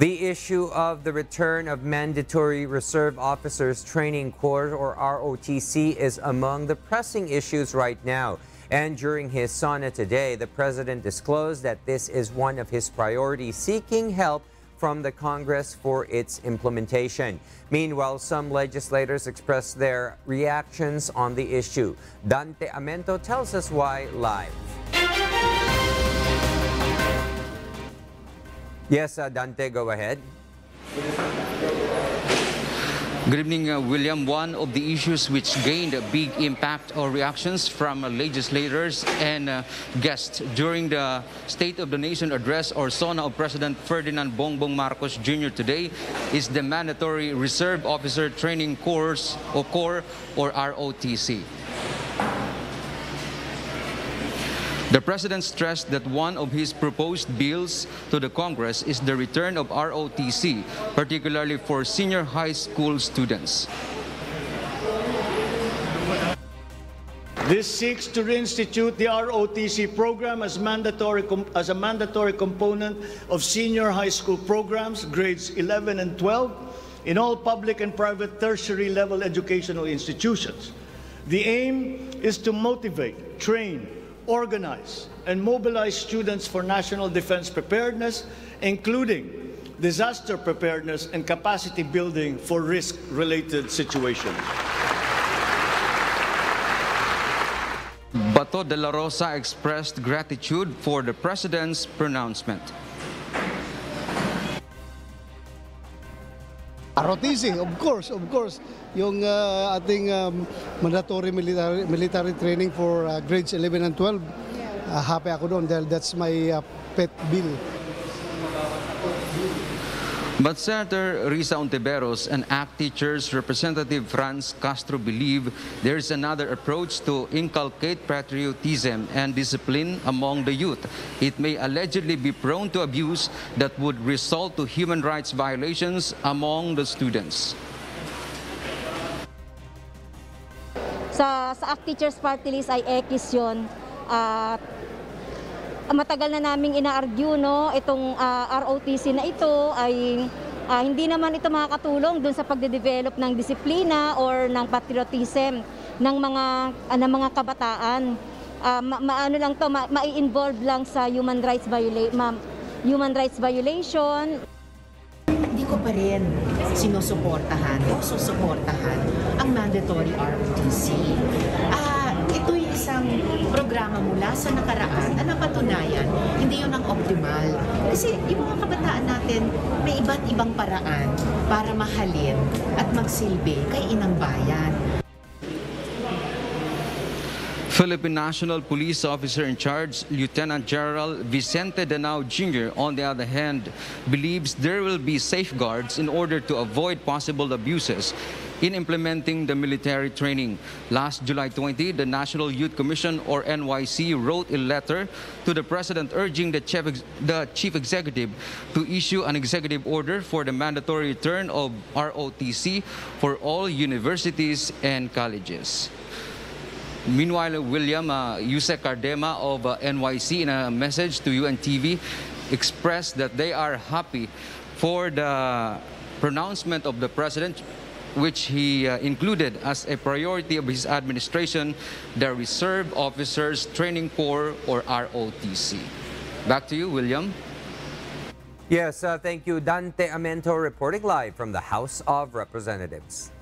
The issue of the return of Mandatory Reserve Officers Training Corps, or ROTC, is among the pressing issues right now. And during his SONA today, the president disclosed that this is one of his priorities, seeking help from the Congress for its implementation. Meanwhile, some legislators expressed their reactions on the issue. Dante Amento tells us why live. Yes, uh, Dante, go ahead. Good evening, uh, William. One of the issues which gained a big impact or reactions from uh, legislators and uh, guests during the State of the Nation address or SONA of President Ferdinand Bongbong Marcos Jr. today is the Mandatory Reserve Officer Training Course or Corps or ROTC. The President stressed that one of his proposed bills to the Congress is the return of ROTC, particularly for senior high school students. This seeks to reinstitute the ROTC program as, mandatory as a mandatory component of senior high school programs, grades 11 and 12, in all public and private tertiary level educational institutions. The aim is to motivate, train, organize and mobilize students for national defense preparedness, including disaster preparedness and capacity building for risk-related situations. Bato de la Rosa expressed gratitude for the president's pronouncement. ROTC, of course, of course. Yung uh, ating um, mandatory military, military training for uh, grades 11 and 12. Uh, happy ako doon dahil that's my uh, pet bill. But Senator Risa Hontiveros and ACT Teachers Representative France Castro believe there is another approach to inculcate patriotism and discipline among the youth. It may allegedly be prone to abuse that would result to human rights violations among the students. Sa, sa ACT Teachers Party List ay ekis yun. Uh, matagal na naming ina-argue no, itong uh, ah, ROTC na ito ay uh, hindi naman ito makakatulong dun sa pagde-develop ng disiplina or ng patriotism ng mga uh, ng mga kabataan. Uh, ma maano lang to, ma lang sa human rights viola ma human rights violation. Hindi ko pa rin sinusuportahan o susuportahan ang mandatory ROTC. Uh, ito'y isang programa mula sa nakaraan na napatunayan, hindi yun ang optimal. Kasi yung mga kabataan natin, may iba't ibang paraan para mahalin at magsilbi kay inang bayan. Philippine National Police Officer in charge, Lieutenant General Vicente Danao Jr., on the other hand, believes there will be safeguards in order to avoid possible abuses in implementing the military training. Last July 20, the National Youth Commission, or NYC, wrote a letter to the President urging the Chief, the chief Executive to issue an executive order for the mandatory return of ROTC for all universities and colleges. Meanwhile, William uh, Yusek Cardema of uh, NYC, in a message to UNTV, expressed that they are happy for the pronouncement of the president, which he uh, included as a priority of his administration, the Reserve Officers Training Corps, or ROTC. Back to you, William. Yes, uh, thank you. Dante Amento reporting live from the House of Representatives.